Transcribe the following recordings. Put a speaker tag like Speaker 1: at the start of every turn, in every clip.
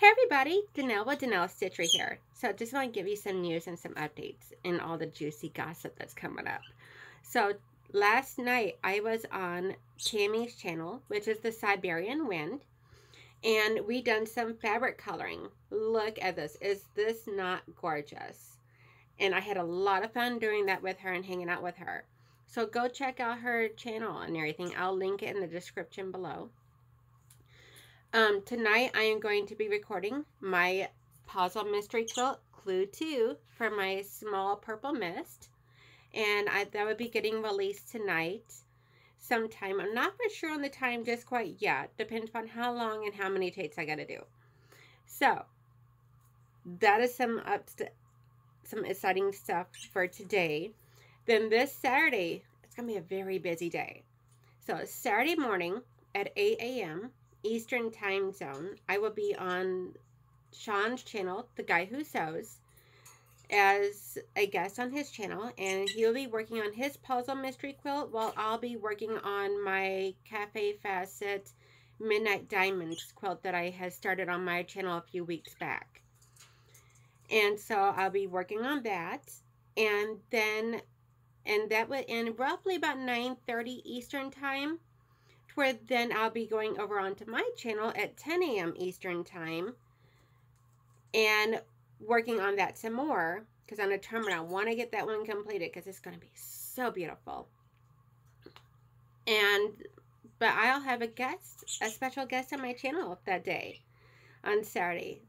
Speaker 1: Hey everybody, with Donnell's Stitchery here. So just want to give you some news and some updates and all the juicy gossip that's coming up. So last night I was on Tammy's channel, which is the Siberian Wind, and we done some fabric coloring. Look at this. Is this not gorgeous? And I had a lot of fun doing that with her and hanging out with her. So go check out her channel and everything. I'll link it in the description below. Um, tonight I am going to be recording my Puzzle Mystery Quilt Clue 2 for my small purple mist. And I, that would be getting released tonight sometime. I'm not for sure on the time just quite yet. Depends on how long and how many takes I got to do. So, that is some up some exciting stuff for today. Then this Saturday, it's going to be a very busy day. So, Saturday morning at 8 a.m., Eastern time zone. I will be on Sean's channel, The Guy Who Sews, as a guest on his channel, and he'll be working on his puzzle mystery quilt while I'll be working on my Cafe Facet Midnight Diamonds quilt that I had started on my channel a few weeks back. And so I'll be working on that. And then, and that would end roughly about 9.30 Eastern time where then I'll be going over onto my channel at 10 a.m. Eastern Time and working on that some more because I'm determined I want to get that one completed because it's going to be so beautiful. And, but I'll have a guest, a special guest on my channel that day on Saturday.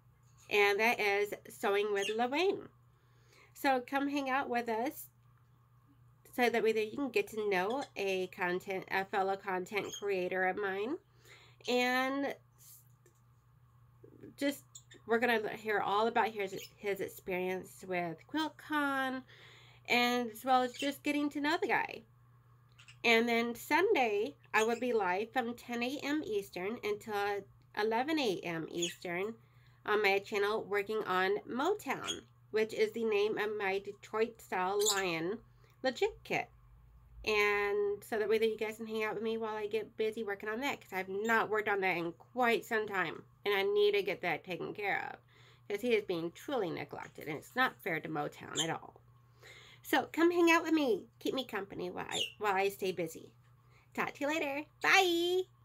Speaker 1: And that is Sewing with Lawayne. So come hang out with us so that way that you can get to know a content a fellow content creator of mine and just we're gonna hear all about his his experience with QuiltCon and as well as just getting to know the guy and then Sunday I will be live from 10 a.m. Eastern until 11 a.m. Eastern on my channel working on Motown which is the name of my Detroit style lion legit kit. And so that way that you guys can hang out with me while I get busy working on that. Because I've not worked on that in quite some time. And I need to get that taken care of. Because he is being truly neglected. And it's not fair to Motown at all. So come hang out with me. Keep me company while I, while I stay busy. Talk to you later. Bye.